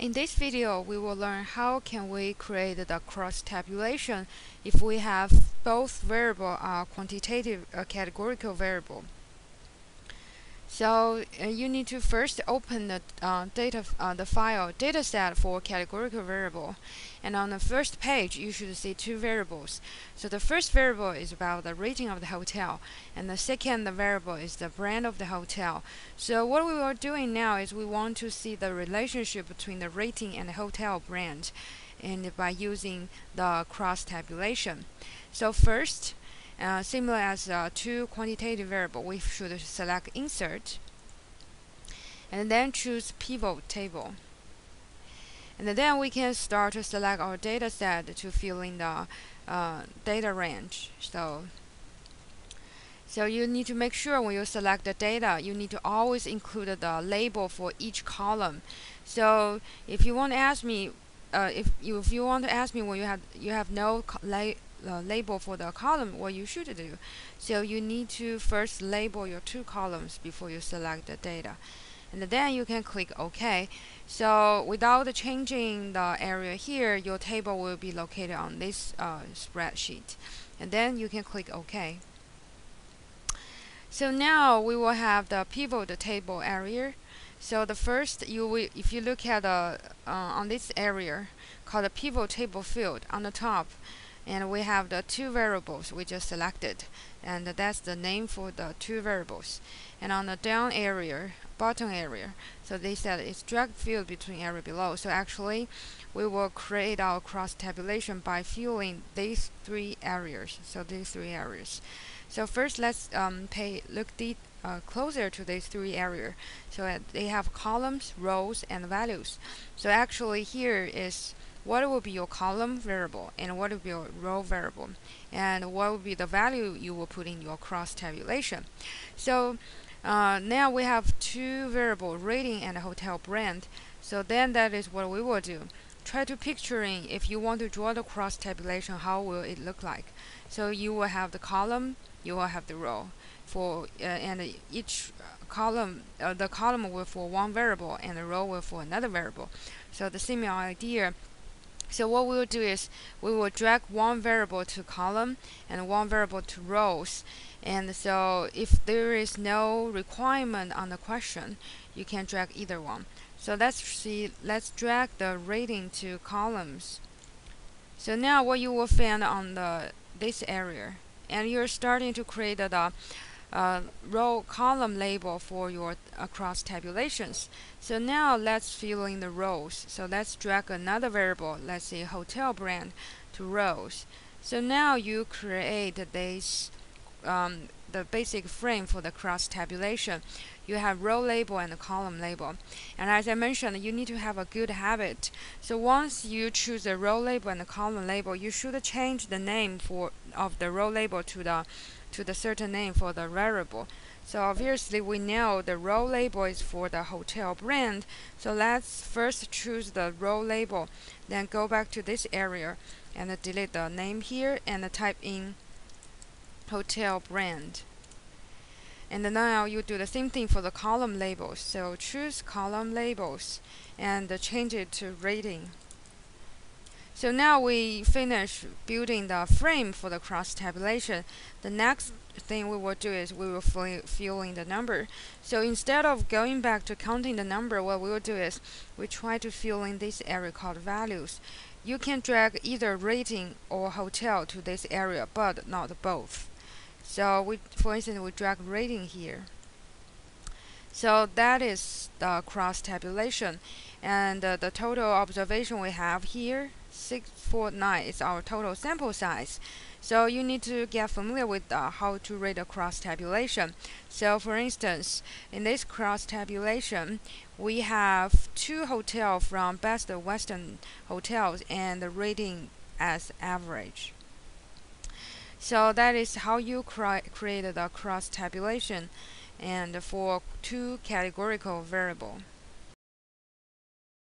In this video, we will learn how can we create the cross tabulation if we have both variable are quantitative uh, categorical variable. So uh, you need to first open the uh, data, uh, the file dataset for categorical variable, and on the first page you should see two variables. So the first variable is about the rating of the hotel, and the second variable is the brand of the hotel. So what we are doing now is we want to see the relationship between the rating and the hotel brand, and by using the cross tabulation. So first uh, similar as uh, two quantitative variable, we should select Insert and then choose Pivot Table. And then we can start to select our data set to fill in the uh, data range. So, so you need to make sure when you select the data, you need to always include the label for each column. So if you want to ask me, uh, if you if you want to ask me when you have you have no uh, label for the column, what you should do. So you need to first label your two columns before you select the data. And then you can click OK. So without changing the area here, your table will be located on this uh, spreadsheet. And then you can click OK. So now we will have the pivot table area. So the first, you will, if you look at the uh, on this area called the pivot table field on the top, and we have the two variables we just selected. And that's the name for the two variables. And on the down area bottom area so they said it's drag field between area below. So actually we will create our cross tabulation by filling these three areas. So these three areas. So first let's um, pay look uh, closer to these three areas so uh, they have columns rows and values. So actually here is what will be your column variable and what will be your row variable and what will be the value you will put in your cross tabulation. So uh, now we have two variable rating and hotel brand. So then that is what we will do. Try to picturing if you want to draw the cross tabulation, how will it look like? So you will have the column, you will have the row for uh, and each column uh, the column will for one variable and the row will for another variable. So the similar idea so what we will do is we will drag one variable to column and one variable to rows. And so if there is no requirement on the question, you can drag either one. So let's see, let's drag the rating to columns. So now what you will find on the this area, and you're starting to create the uh, row column label for your across tabulations. So now let's fill in the rows. So let's drag another variable, let's say hotel brand, to rows. So now you create this um, the basic frame for the cross tabulation. You have row label and column label. And as I mentioned, you need to have a good habit. So once you choose the row label and the column label, you should change the name for of the row label to the to the certain name for the variable. So obviously we know the row label is for the hotel brand. So let's first choose the row label, then go back to this area and delete the name here and type in hotel brand. And now you do the same thing for the column labels. So choose column labels and change it to rating. So now we finish building the frame for the cross tabulation. The next thing we will do is we will fill in the number. So instead of going back to counting the number, what we will do is we try to fill in this area called values. You can drag either rating or hotel to this area, but not both. So we, for instance, we drag rating here. So that is the cross tabulation. And uh, the total observation we have here 649 is our total sample size. So you need to get familiar with uh, how to read a cross tabulation. So for instance, in this cross tabulation, we have two hotels from Best Western Hotels and the rating as average. So that is how you create the cross tabulation and for two categorical variable.